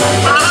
Bye.